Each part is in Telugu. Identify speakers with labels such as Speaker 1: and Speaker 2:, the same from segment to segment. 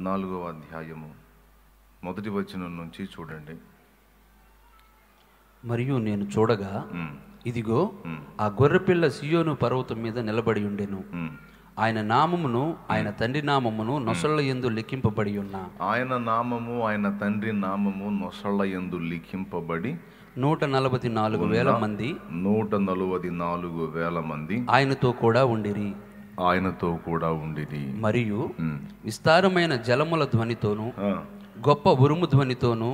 Speaker 1: పద్నాలుగవ అధ్యాయము మొదటి వచనం నుంచి చూడండి.
Speaker 2: మరియు నేను చూడగా ఇదిగో ఆ గొర్రెపిల్ల సియోను పర్వతం మీద నిలబడి ఉండెను. ఆయన నామమును ఆయన తండ్రి నామమును నొసళ్ళ ఎందు లెక్కింపబడి ఉన్న.
Speaker 1: ఆయన నామము ఆయన తండ్రి నామము నొసళ్ళ యందు లిఖింపబడి
Speaker 2: నూట నలభై నాలుగు వేల మంది
Speaker 1: నూట నలువది నాలుగు వేల మంది
Speaker 2: ఆయనతో కూడా ఉండిరి.
Speaker 1: ఆయనతో కూడా ఉండిరి
Speaker 2: మరియు విస్తారమైన జలముల ధ్వనితోను గొప్ప ఉరుము ధ్వనితోను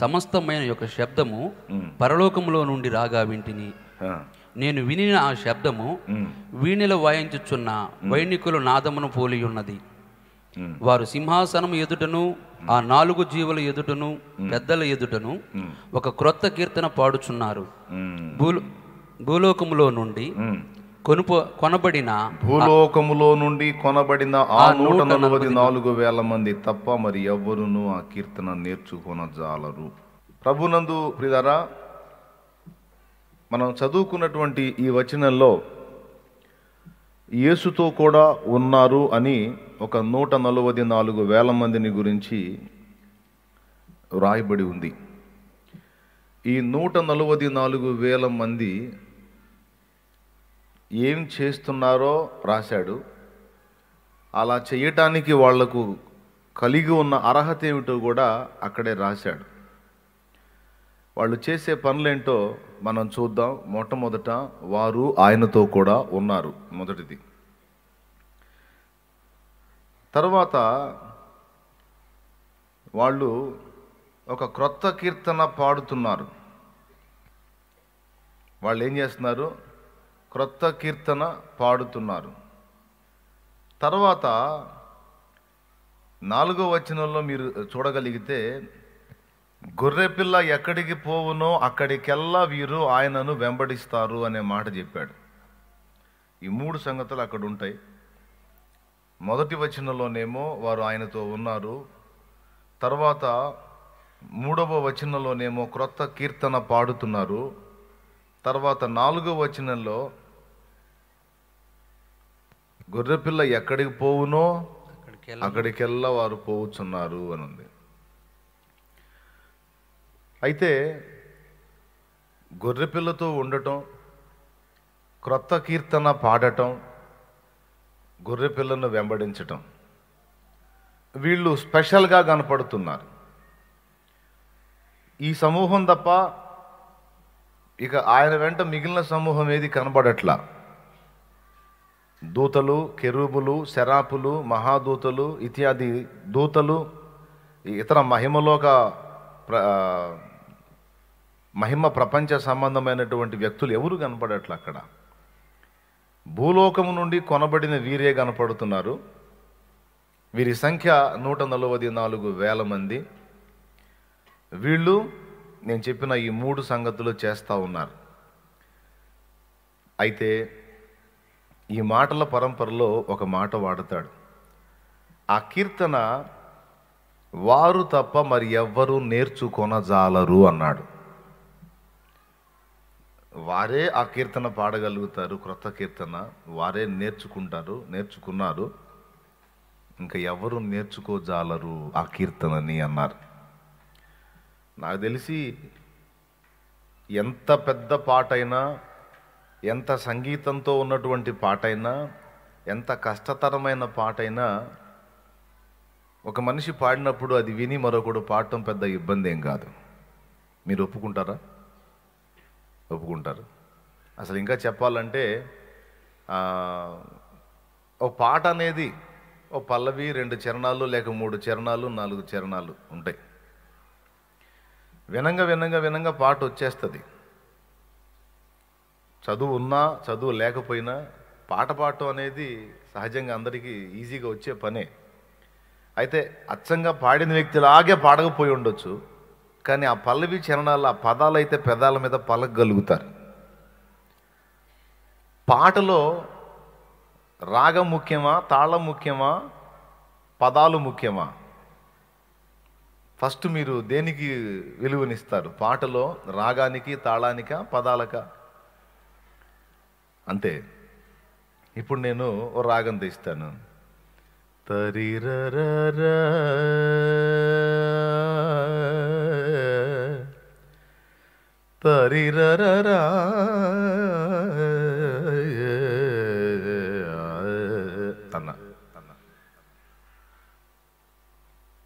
Speaker 2: సమస్తమైన యొక్క శబ్దము పరలోకములో నుండి రాగా వింటిని. నేను వినిన ఆ శబ్దము వీణిల వాయించుచున్న వైణికుల నాదమును పోలి ఉన్నది. వారు సింహాసనము ఎదుటను ఆ నాలుగు జీవుల ఎదుటను పెద్దల ఎదుటను ఒక క్రొత్త కీర్తన పాడుచున్నారు. భూలోకములో నుండి. కొనుపో కొనబడిన
Speaker 1: భూలోకములో నుండి కొనబడిన ఆ నూట నలభై నాలుగు వేల మంది తప్ప మరి ఎవ్వరును ఆ కీర్తన నేర్చుకొనజాలరు. ప్రభునందు ప్రిదరా మనం చదువుకున్నటువంటి ఈ వచనంలో యేసుతో కూడా ఉన్నారు అని ఒక నూట నలభై నాలుగు వేల మందిని గురించి వ్రాయబడి ఉంది. ఈ నూట నలభై నాలుగు వేల మంది ఏం చేస్తున్నారో రాశాడు. అలా చేయటానికి వాళ్ళకు కలిగి ఉన్న అర్హత ఏమిటో కూడా అక్కడే రాశాడు. వాళ్ళు చేసే పనులేంటో మనం చూద్దాం. మొట్టమొదట వారు ఆయనతో కూడా ఉన్నారు మొదటిది. తర్వాత వాళ్ళు ఒక క్రొత్త కీర్తన పాడుతున్నారు. వాళ్ళు ఏం చేస్తున్నారు? క్రొత్త కీర్తన పాడుతున్నారు. తర్వాత నాలుగో వచనంలో మీరు చూడగలిగితే గొర్రెపిల్ల ఎక్కడికి పోవునో అక్కడికెల్లా వీరు ఆయనను వెంబడిస్తారు అనే మాట చెప్పాడు. ఈ మూడు సంగతులు అక్కడ ఉంటాయి. మొదటి వచనంలోనేమో వారు ఆయనతో ఉన్నారు. తర్వాత మూడవ వచనంలోనేమో క్రొత్త కీర్తన పాడుతున్నారు. తర్వాత నాలుగో వచనంలో గొర్రెపిల్ల ఎక్కడికి పోవునో
Speaker 2: అక్కడికి
Speaker 1: అక్కడికెల్లా వారు పోవుచున్నారు అని ఉంది అయితే గొర్రెపిల్లతో ఉండటం క్రొత్త కీర్తన పాడటం గొర్రెపిల్లను వెంబడించటం వీళ్ళు స్పెషల్గా కనపడుతున్నారు. ఈ సమూహం తప్ప ఇక ఆయన వెంట మిగిలిన సమూహం ఏది కనబడట్లా? దూతలు కెరూబులు శరాపులు మహాదూతలు ఇత్యాది దూతలు ఇతర మహిమలోక ప్ర మహిమ ప్రపంచ సంబంధమైనటువంటి వ్యక్తులు ఎవరు కనపడట్ల అక్కడ? భూలోకము నుండి కొనబడిన వీరే కనపడుతున్నారు. వీరి సంఖ్య నూట నలభై నాలుగు వేల మంది. వీళ్ళు నేను చెప్పిన ఈ మూడు సంగతులు చేస్తూ ఉన్నారు. అయితే ఈ మాటల పరంపరలో ఒక మాట వాడతాడు. ఆ కీర్తన వారు తప్ప మరి ఎవ్వరూ నేర్చుకొనజాలరు అన్నాడు. వారే ఆ కీర్తన పాడగలుగుతారు క్రొత్త కీర్తన. వారే నేర్చుకుంటారు నేర్చుకున్నారు. ఇంకా ఎవరు నేర్చుకోజాలరు ఆ కీర్తనని అన్నారు. నాకు తెలిసి ఎంత పెద్ద పాటైనా ఎంత సంగీతంతో ఉన్నటువంటి పాటైనా ఎంత కష్టతరమైన పాటైనా ఒక మనిషి పాడినప్పుడు అది విని మరొకడు పాడటం పెద్ద ఇబ్బంది ఏం కాదు. మీరు ఒప్పుకుంటారా? ఒప్పుకుంటారు. అసలు ఇంకా చెప్పాలంటే ఓ పాట అనేది ఓ పల్లవి రెండు చరణాలు లేక మూడు చరణాలు నాలుగు చరణాలు ఉంటాయి. వినంగా వినంగా వినంగా పాట వచ్చేస్తుంది. చదువు ఉన్నా చదువు లేకపోయినా పాట పాడటం అనేది సహజంగా అందరికీ ఈజీగా వచ్చే పనే. అయితే అచ్చంగా పాడిన వ్యక్తిలాగే పాడకపోయి ఉండొచ్చు కానీ ఆ పల్లవి చరణాలు ఆ పదాలు అయితే పెదాల మీద పలకగలుగుతారు. పాటలో రాగం ముఖ్యమా తాళం ముఖ్యమా పదాలు ముఖ్యమా? ఫస్ట్ మీరు దేనికి విలువనిస్తారు పాటలో రాగానికి తాళానిక పదాలక అంతే ఇప్పుడు నేను ఓ రాగం తీస్తాను తరిరరరా. తరిరరరా.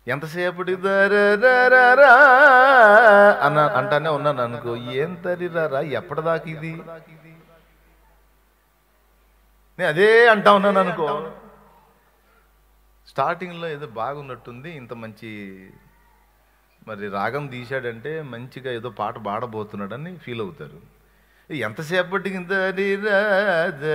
Speaker 1: ఎంతసేపటి అన్న అంటానే ఉన్నాను అనుకో ఏం తరిరారా ఎప్పటిదాకా ఇది నేను అదే అంటా ఉన్నాను అనుకో స్టార్టింగ్లో ఏదో బాగున్నట్టుంది ఇంత మంచి మరి రాగం తీశాడంటే మంచిగా ఏదో పాట పాడబోతున్నాడని ఫీల్ అవుతారు ఎంతసేపటికి ఇంత రా ద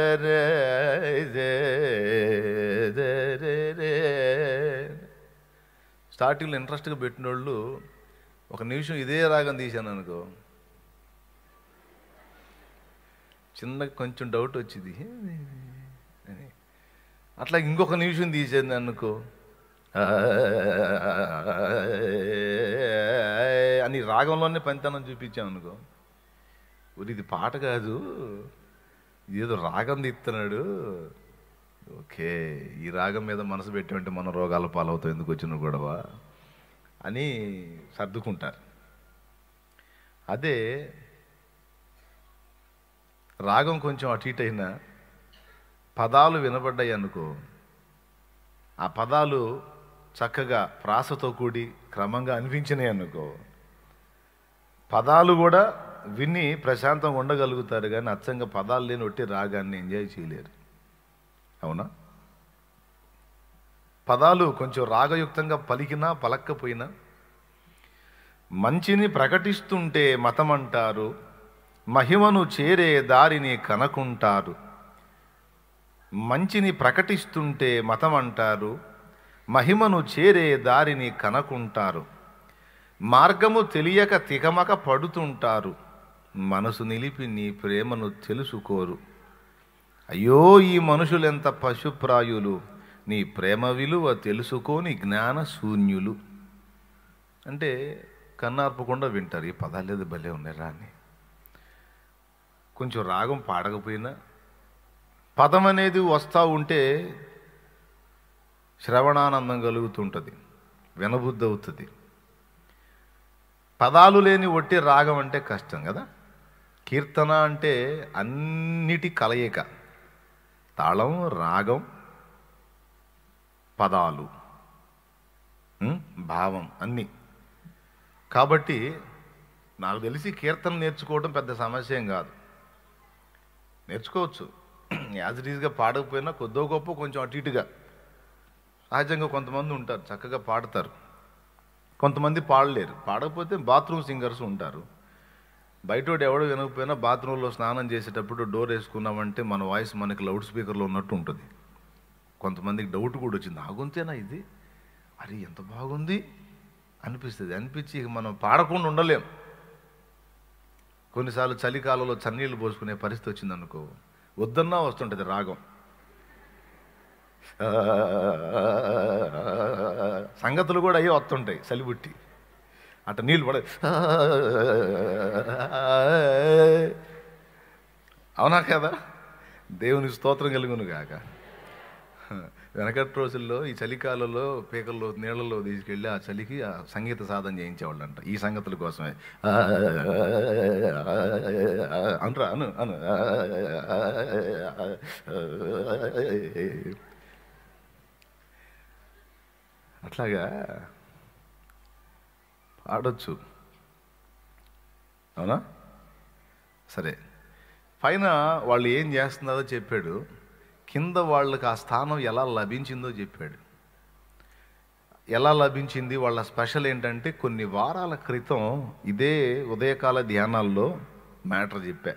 Speaker 1: స్టార్టింగ్లో ఇంట్రెస్ట్గా పెట్టిన వాళ్ళు ఒక నిమిషం ఇదే రాగం తీశాను అనుకో. చిన్న కొంచెం డౌట్ వచ్చింది. అని. అట్లా ఇంకొక నిమిషం తీసేది అనుకో. అని రాగంలోనే పనితనం చూపించాం అనుకో. ఇది పాట కాదు. ఏదో రాగం తీస్తున్నాడు. ఓకే ఈ రాగం మీద మనసు పెట్టామంటే మన రోగాల పాలవుతాం ఎందుకు వచ్చిన గొడవ అని సర్దుకుంటారు. అదే రాగం కొంచెం అటు ఇటు అయినా పదాలు వినబడ్డాయి అనుకో ఆ పదాలు చక్కగా ప్రాసతో కూడి క్రమంగా అనిపించినాయి అనుకో పదాలు కూడా విని ప్రశాంతంగా ఉండగలుగుతారు కానీ అచ్చంగా పదాలు లేని ఒట్టి రాగాన్ని ఎంజాయ్ చేయలేరు. అవునా? పదాలు కొంచెం రాగయుక్తంగా పలికినా పలక్కపోయినా మంచిని ప్రకటిస్తుంటే మతం అంటారు మహిమను చేరే దారిని కనుకుంటారు. మంచిని ప్రకటిస్తుంటే మతం అంటారు మహిమను చేరే దారిని కనుకుంటారు. మార్గము తెలియక తికమక పడుతుంటారు మనసు నిలిపి నీ ప్రేమను తెలుసుకోరు. అయ్యో ఈ మనుషులెంత పశుప్రాయులు? నీ ప్రేమ విలువ తెలుసుకొని జ్ఞాన శూన్యులు అంటే కన్నార్పకుండా వింటారు ఈ పదాలు ఏదో భలే ఉన్నాయి రాని కొంచెం రాగం పాడకపోయినా పదం అనేది వస్తూ ఉంటే శ్రవణానందం కలుగుతుంటుంది వినబుద్ధి అవుతుంది. పదాలు లేని ఒట్టి రాగం అంటే కష్టం కదా? కీర్తన అంటే అన్నిటి కలయిక. తాళం రాగం పదాలు భావం అన్నీ. కాబట్టి నాకు తెలిసి కీర్తన నేర్చుకోవడం పెద్ద సమస్య ఏం కాదు. నేర్చుకోవచ్చు. యాజ్ ఇట్ ఈజ్గా పాడకపోయినా కొద్దో గొప్ప కొంచెం అటు ఇటుగా. సహజంగా కొంతమంది ఉంటారు చక్కగా పాడతారు. కొంతమంది పాడలేరు. పాడకపోతే బాత్రూమ్ సింగర్స్ ఉంటారు. బయటోడు ఎవడో వినకపోయినా బాత్రూంలో స్నానం చేసేటప్పుడు డోర్ వేసుకున్నామంటే మన వాయిస్ మనకి లౌడ్ స్పీకర్లో ఉన్నట్టు ఉంటుంది. కొంతమందికి డౌట్ కూడా వచ్చింది ఆగుంతేనా గొంతేనా ఇది? అరే ఎంత బాగుంది? అనిపిస్తుంది. అనిపించి ఇక మనం పాడకుండా ఉండలేం. కొన్నిసార్లు చలికాలంలో చన్నీళ్ళు పోసుకునే పరిస్థితి వచ్చిందనుకో వద్దన్నా వస్తుంటుంది రాగం. సంగతులు కూడా అయ్యి వస్తుంటాయి చలిబుట్టి. అట్ట నీళ్ళు పడ అవునా కదా? దేవునికి స్తోత్రం కలుగును కాక వెనకటి రోజుల్లో ఈ చలికాలంలో పీకల్లో నీళ్ళలో తీసుకెళ్ళి ఆ చలికి ఆ సంగీత సాధన చేయించేవాళ్ళంట. ఈ సంగతుల కోసమే. అంటారా అను అను అట్లాగా ఆడొచ్చు. అవునా? సరే. పైన వాళ్ళు ఏం చేస్తున్నారో చెప్పాడు. కింద వాళ్ళకి ఆ స్థానం ఎలా లభించిందో చెప్పాడు. ఎలా లభించింది? వాళ్ళ స్పెషల్ ఏంటంటే కొన్ని వారాల క్రితం ఇదే ఉదయకాల ధ్యానాల్లో మ్యాటర్ చెప్పా.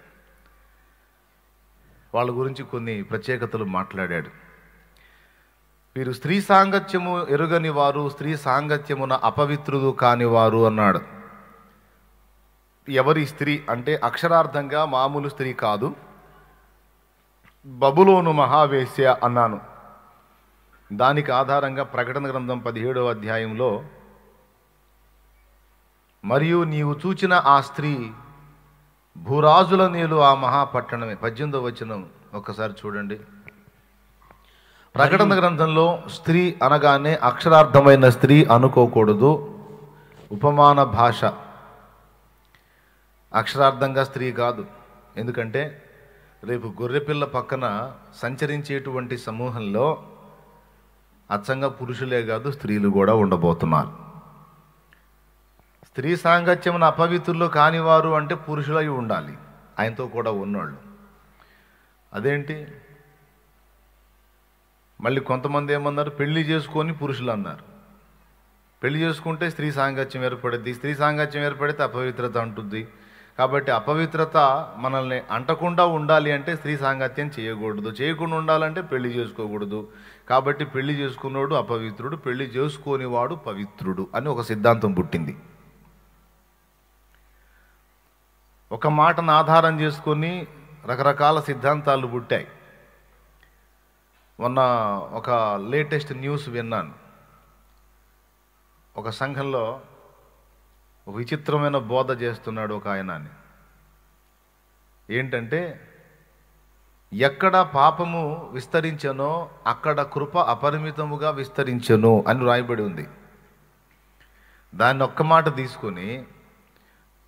Speaker 1: వాళ్ళ గురించి కొన్ని ప్రత్యేకతలు మాట్లాడాడు. వీరు స్త్రీ సాంగత్యము ఎరుగని వారు స్త్రీ సాంగత్యమున అపవిత్రుడు కానివారు అన్నాడు. ఎవరి స్త్రీ అంటే అక్షరార్థంగా మామూలు స్త్రీ కాదు. బబులోను మహావేశ్య అన్నాను. దానికి ఆధారంగా ప్రకటన గ్రంథం పదిహేడవ అధ్యాయంలో మరియు నీవు చూచిన ఆ స్త్రీ భూరాజుల నీలు ఆ మహాపట్టణమే. పద్దెనిమిదవ వచనం. ఒక్కసారి చూడండి. ప్రకటన గ్రంథంలో స్త్రీ అనగానే అక్షరార్థమైన స్త్రీ అనుకోకూడదు. ఉపమాన భాష. అక్షరార్థంగా స్త్రీ కాదు. ఎందుకంటే రేపు గొర్రెపిల్ల పక్కన సంచరించేటువంటి సమూహంలో అచ్చంగా పురుషులే కాదు స్త్రీలు కూడా ఉండబోతున్నారు. స్త్రీ సాంగత్యమున అపవిత్రులు కానివారు అంటే పురుషులై ఉండాలి. ఆయనతో కూడా ఉన్నోళ్ళు. అదేంటి? మళ్ళీ కొంతమంది ఏమన్నారు? పెళ్ళి చేసుకొని పురుషులు అన్నారు. పెళ్ళి చేసుకుంటే స్త్రీ సాంగత్యం ఏర్పడుద్ది. స్త్రీ సాంగత్యం ఏర్పడితే అపవిత్రత అంటుంది కాబట్టి అపవిత్రత మనల్ని అంటకుండా ఉండాలి అంటే స్త్రీ సాంగత్యం చేయకూడదు. చేయకుండా ఉండాలంటే పెళ్ళి చేసుకోకూడదు. కాబట్టి పెళ్ళి చేసుకున్నవాడు అపవిత్రుడు పెళ్ళి చేసుకోనివాడు పవిత్రుడు అని ఒక సిద్ధాంతం పుట్టింది. ఒక మాటను ఆధారం చేసుకొని రకరకాల సిద్ధాంతాలు పుట్టాయి. మొన్న ఒక లేటెస్ట్ న్యూస్ విన్నాను ఒక సంఘంలో విచిత్రమైన బోధ చేస్తున్నాడు ఒక ఆయన అని. ఏంటంటే ఎక్కడ పాపము విస్తరించనో అక్కడ కృప అపరిమితముగా విస్తరించను అని రాయబడి ఉంది దాన్ని ఒక్క మాట తీసుకొని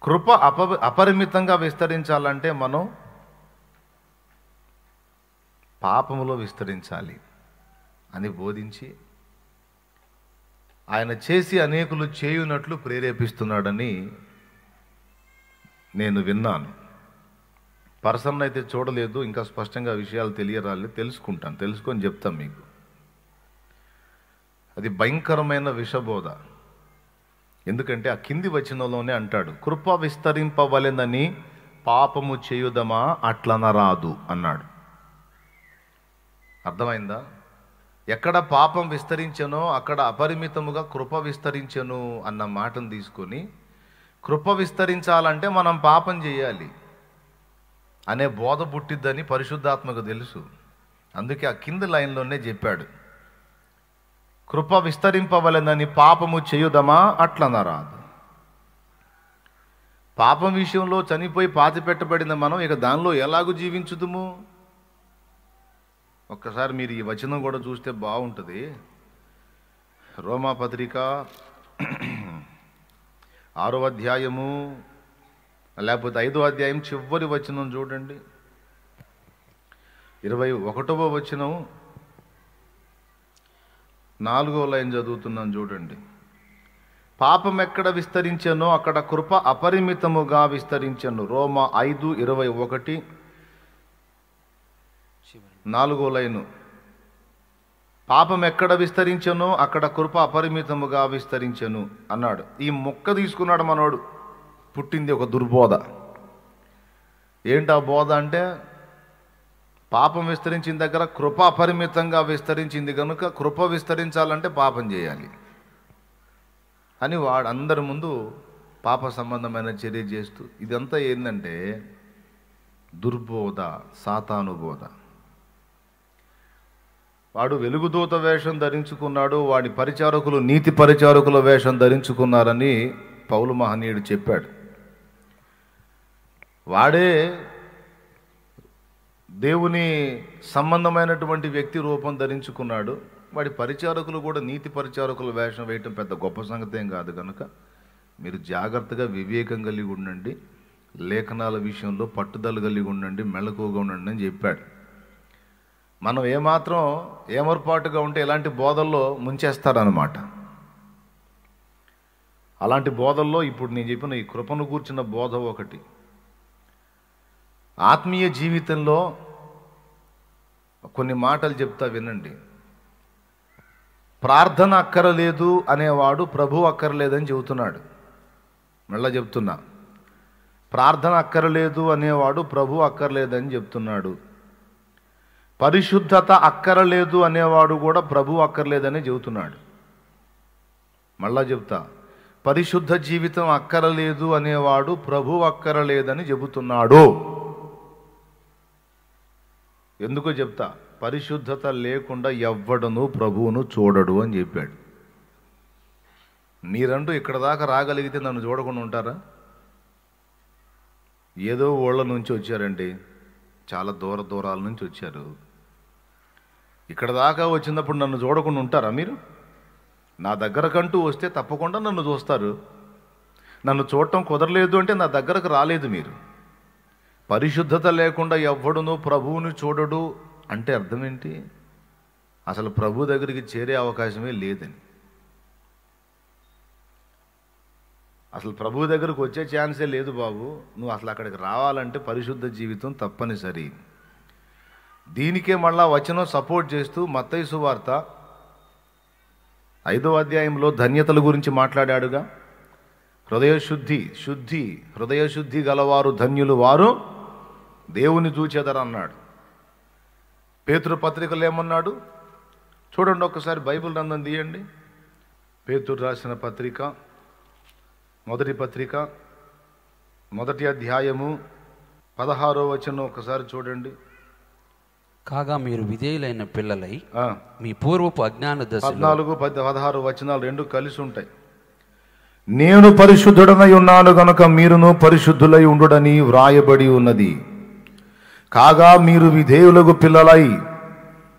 Speaker 1: కృప అప అపరిమితంగా విస్తరించాలంటే మనం పాపములో విస్తరించాలి అని బోధించి ఆయన చేసి అనేకులు చేయునట్లు ప్రేరేపిస్తున్నాడని నేను విన్నాను. పర్సన్ అయితే చూడలేదు ఇంకా స్పష్టంగా విషయాలు తెలియరాలి తెలుసుకుంటాను తెలుసుకొని చెప్తాను మీకు. అది భయంకరమైన విషబోధ. ఎందుకంటే ఆ కింది వచనంలోనే అంటాడు కృప విస్తరింపవలెనని పాపము చేయుదమా? అట్లనరాదు అన్నాడు. అర్థమైందా? ఎక్కడ పాపం విస్తరించనో అక్కడ అపరిమితముగా కృప విస్తరించను అన్న మాటను తీసుకొని కృప విస్తరించాలంటే మనం పాపం చేయాలి అనే బోధ పుట్టిద్దని పరిశుద్ధాత్మకు తెలుసు. అందుకే ఆ కింది లైన్లోనే చెప్పాడు. కృప విస్తరింపవలెనని పాపము చేయుదమా? అట్లనరాదు. పాపం విషయంలో చనిపోయి పాతి పెట్టబడిన మనం ఇక దానిలో ఎలాగూ జీవించుదుము? ఒక్కసారి మీరు ఈ వచనం కూడా చూస్తే బాగుంటుంది. రోమా పత్రిక ఆరో అధ్యాయము లేకపోతే ఐదో అధ్యాయం చివరి వచనం చూడండి. ఇరవై ఒకటవ వచనం నాలుగో లైన్ చదువుతున్నాను చూడండి. పాపం ఎక్కడ విస్తరించానో అక్కడ కృప అపరిమితముగా విస్తరించాను. రోమా ఐదు ఇరవై ఒకటి నాలుగో లైను. పాపం ఎక్కడ విస్తరించను అక్కడ కృప అపరిమితముగా విస్తరించను అన్నాడు. ఈ మొక్క తీసుకున్నాడు మనోడు. పుట్టింది ఒక దుర్బోధ. ఏంటి ఆ బోధ అంటే? పాపం విస్తరించిన దగ్గర కృప అపరిమితంగా విస్తరించింది కనుక కృప విస్తరించాలంటే పాపం చేయాలి. అని వాడు అందరి ముందు పాప సంబంధమైన చర్య చేస్తూ ఇదంతా ఏంటంటే దుర్బోధ సాతానుబోధ వాడు వెలుగుదూత వేషం ధరించుకున్నాడు వాడి పరిచారకులు నీతి పరిచారకుల వేషం ధరించుకున్నారని పౌలు మహనీయుడు చెప్పాడు. వాడే దేవుని సంబంధమైనటువంటి వ్యక్తి రూపం ధరించుకున్నాడు వాడి పరిచారకులు కూడా నీతి పరిచారకుల వేషం వేయటం పెద్ద గొప్ప సంగతి ఏం కాదు కనుక మీరు జాగ్రత్తగా వివేకం కలిగి ఉండండి లేఖనాల విషయంలో పట్టుదల కలిగి ఉండండి మెళకువగా ఉండండి అని చెప్పాడు. మనం ఏమాత్రం ఏమర్పాటుగా ఉంటే ఇలాంటి బోధల్లో ముంచేస్తారనమాట అలాంటి బోధల్లో ఇప్పుడు నేను చెప్పిన ఈ కృపను కూర్చున్న బోధ ఒకటి. ఆత్మీయ జీవితంలో కొన్ని మాటలు చెప్తా వినండి. ప్రార్థన అక్కరలేదు అనేవాడు ప్రభు అక్కరలేదని చెబుతున్నాడు. మళ్ళా చెప్తున్నా. ప్రార్థన అక్కరలేదు అనేవాడు ప్రభు అక్కర్లేదని చెప్తున్నాడు. పరిశుద్ధత అక్కరలేదు అనేవాడు కూడా ప్రభు అక్కర్లేదని చెబుతున్నాడు. మళ్ళా చెబుతా పరిశుద్ధ జీవితం అక్కరలేదు అనేవాడు ప్రభు అక్కరలేదని చెబుతున్నాడు. ఎందుకో చెప్తా పరిశుద్ధత లేకుండా ఎవ్వడను ప్రభువును చూడడు అని చెప్పాడు. మీరంటూ ఇక్కడ దాకా రాగలిగితే నన్ను చూడకుండా ఉంటారా? ఏదో ఓళ్ళ నుంచి వచ్చారండి చాలా దూర దూరాల నుంచి వచ్చారు. ఇక్కడ దాకా వచ్చినప్పుడు నన్ను చూడకుండా ఉంటారా మీరు? నా దగ్గరకంటూ వస్తే తప్పకుండా నన్ను చూస్తారు. నన్ను చూడటం కుదరలేదు అంటే నా దగ్గరకు రాలేదు మీరు. పరిశుద్ధత లేకుండా ఎవ్వడును ప్రభువుని చూడడు అంటే అర్థం ఏంటి అసలు ప్రభు దగ్గరికి చేరే అవకాశమే లేదని. అసలు ప్రభు దగ్గరకు వచ్చే ఛాన్సే లేదు బాబు. నువ్వు అసలు అక్కడికి రావాలంటే పరిశుద్ధ జీవితం తప్పనిసరి. దీనికే మళ్ళా వచనం సపోర్ట్ చేస్తూ మత్తయి సువార్త ఐదో అధ్యాయంలో ధన్యతల గురించి మాట్లాడాడుగా. హృదయశుద్ధి శుద్ధి హృదయశుద్ధి గలవారు ధన్యులు వారు దేవుని చూచేదరు పేతృపత్రికలు ఏమన్నాడు? చూడండి ఒక్కసారి బైబిల్ రంధం తీయండి. పేతురు రాసిన పత్రిక మొదటి పత్రిక మొదటి అధ్యాయము పదహారో వచనం ఒకసారి చూడండి.
Speaker 2: కాగా మీరు విధేయులైన పిల్లలై మీ పూర్వపు అజ్ఞాన దశలో
Speaker 1: పద్నాలుగు పద్ పదహారు వచనాలు రెండు కలిసి ఉంటాయి. నేను పరిశుద్ధుడనై ఉన్నాను గనుక మీరును పరిశుద్ధులై ఉండుడని వ్రాయబడి ఉన్నది. కాగా మీరు విధేయులకు పిల్లలై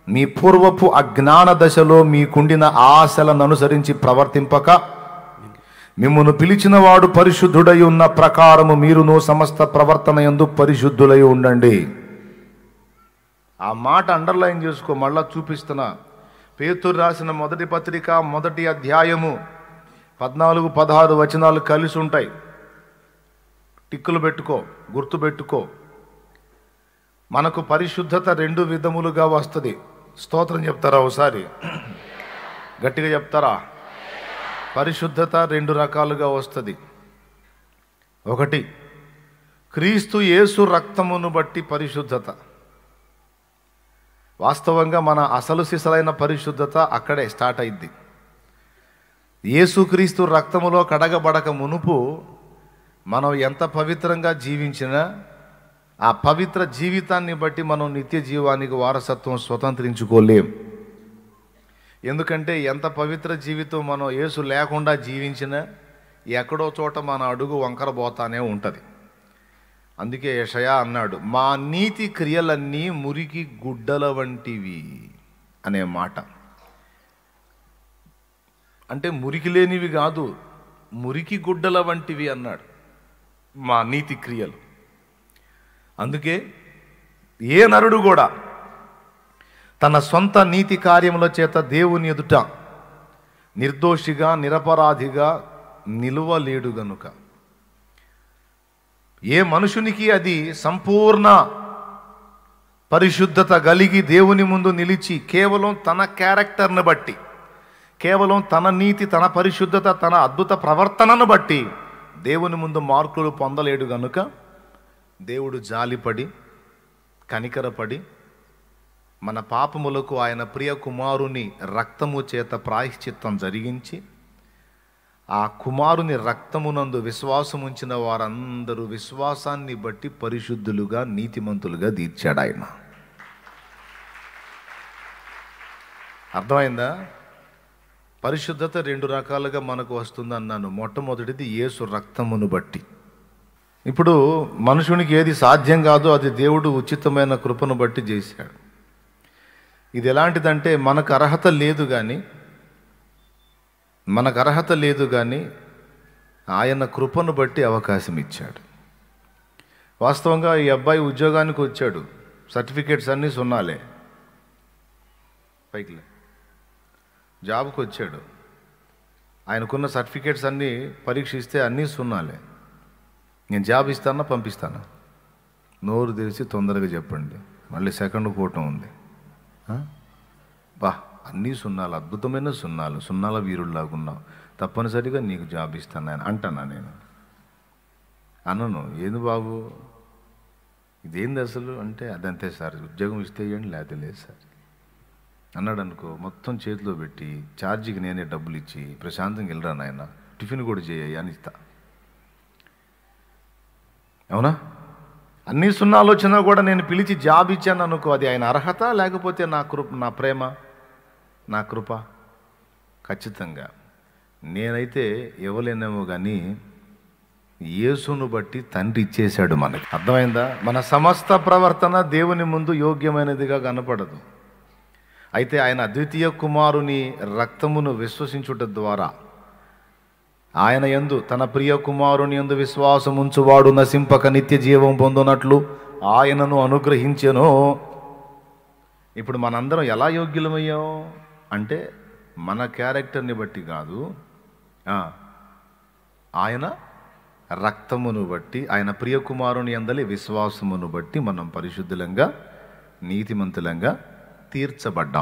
Speaker 1: మీ పూర్వపు అజ్ఞాన దశలో మీకుండిన ఆశలను అనుసరించి ప్రవర్తింపక మిమ్మను పిలిచిన వాడు పరిశుద్ధుడై ఉన్న ప్రకారము మీరును సమస్త ప్రవర్తన యందు పరిశుద్ధులై ఉండండి. ఆ మాట అండర్లైన్ చేసుకో మళ్ళా చూపిస్తున్నా. పేతురు రాసిన మొదటి పత్రిక మొదటి అధ్యాయము పద్నాలుగు పదహారు వచనాలు కలిసి ఉంటాయి. టిక్కులు పెట్టుకో గుర్తు పెట్టుకో. మనకు పరిశుద్ధత రెండు విధములుగా వస్తుంది. స్తోత్రం చెప్తారా ఒకసారి? గట్టిగా చెప్తారా? పరిశుద్ధత రెండు రకాలుగా వస్తుంది. ఒకటి క్రీస్తు యేసు రక్తమును బట్టి పరిశుద్ధత. వాస్తవంగా మన అసలు సిసలైన పరిశుద్ధత అక్కడే స్టార్ట్ అయింది. యేసుక్రీస్తు రక్తములో కడగబడక మునుపు మనం ఎంత పవిత్రంగా జీవించినా ఆ పవిత్ర జీవితాన్ని బట్టి మనం నిత్య జీవానికి వారసత్వం స్వతంత్రించుకోలేం. ఎందుకంటే ఎంత పవిత్ర జీవితం మనం యేసు లేకుండా జీవించినా ఎక్కడో చోట మన అడుగు వంకర పోతానే ఉంటుంది. అందుకే యషయా అన్నాడు మా నీతి క్రియలన్నీ మురికి గుడ్డల వంటివి అనే మాట. అంటే మురికి లేనివి కాదు మురికి గుడ్డల వంటివి అన్నాడు మా నీతి క్రియలు. అందుకే ఏ నరుడు కూడా తన సొంత నీతి కార్యముల చేత దేవుని ఎదుట నిర్దోషిగా నిరపరాధిగా నిలువలేడు గనుక. ఏ మనుషునికి అది సంపూర్ణ పరిశుద్ధత కలిగి దేవుని ముందు నిలిచి కేవలం తన క్యారెక్టర్ను బట్టి కేవలం తన నీతి తన పరిశుద్ధత తన అద్భుత ప్రవర్తనను బట్టి దేవుని ముందు మార్కులు పొందలేడు గనుక దేవుడు జాలిపడి కనికరపడి మన పాపములకు ఆయన ప్రియ కుమారుని రక్తము చేత ప్రాయశ్చిత్తం జరిగించి ఆ కుమారుని రక్తమునందు విశ్వాసముంచిన వారందరూ విశ్వాసాన్ని బట్టి పరిశుద్ధులుగా నీతిమంతులుగా తీర్చాడు ఆయన అర్థమైందా? పరిశుద్ధత రెండు రకాలుగా మనకు వస్తుంది అన్నాను మొట్టమొదటిది యేసు రక్తమును బట్టి. ఇప్పుడు మనుషునికి ఏది సాధ్యం కాదో అది దేవుడు ఉచితమైన కృపను బట్టి చేశాడు. ఇది ఎలాంటిదంటే మనకు అర్హత లేదు కానీ మనకు అర్హత లేదు కానీ ఆయన కృపను బట్టి అవకాశం ఇచ్చాడు. వాస్తవంగా ఈ అబ్బాయి ఉద్యోగానికి వచ్చాడు. సర్టిఫికేట్స్ అన్నీ సున్నాలే. పైకిలే జాబ్కి వచ్చాడు. ఆయనకున్న సర్టిఫికేట్స్ అన్నీ పరీక్షిస్తే అన్నీ సున్నాలే. నేను జాబ్ ఇస్తానా పంపిస్తానా? నోరు తెరిచి తొందరగా చెప్పండి. మళ్ళీ సెకండ్ కూటం ఉంది. బా. అన్నీ సున్నాలు అద్భుతమైన సున్నాలు సున్నాల వీరుల్లాగా ఉన్నావు తప్పనిసరిగా నీకు జాబ్ ఇస్తాను ఆయన అంటానా నేను? అనను. ఏంది బాబు? ఇదేంది అసలు? అంటే అదంతే సార్. ఉద్యోగం ఇస్తే ఇవ్వండి లేకపోతే లేదు సార్. అన్నాడు అనుకో మొత్తం చేతిలో పెట్టి ఛార్జీకి నేనే డబ్బులు ఇచ్చి ప్రశాంతంగా వెళ్ళరా నాయన? టిఫిన్ కూడా చేయ అని ఇస్తా. అవునా? అన్ని సున్నాలు వచ్చినా కూడా నేను పిలిచి జాబ్ ఇచ్చాను అనుకో అది ఆయన అర్హత లేకపోతే నా కృప నా ప్రేమ? నా కృప? ఖచ్చితంగా. నేనైతే ఇవ్వలేనేమో కానీ యేసును బట్టి తండ్రి ఇచ్చేశాడు మనకి. అర్థమైందా? మన సమస్త ప్రవర్తన దేవుని ముందు యోగ్యమైనదిగా కనపడదు. అయితే ఆయన అద్వితీయ కుమారుని రక్తమును విశ్వసించుట ద్వారా ఆయన ఎందు తన ప్రియ కుమారుని యందు విశ్వాసం ఉంచువాడు నశింపక నిత్య జీవం పొందునట్లు ఆయనను అనుగ్రహించెను. ఇప్పుడు మనందరం ఎలా యోగ్యులమయ్యాం? అంటే మన క్యారెక్టర్ని బట్టి కాదు ఆయన రక్తమును బట్టి ఆయన ప్రియకుమారుని అందలి విశ్వాసమును బట్టి మనం పరిశుద్ధులంగా నీతిమంతులంగా తీర్చబడ్డాం.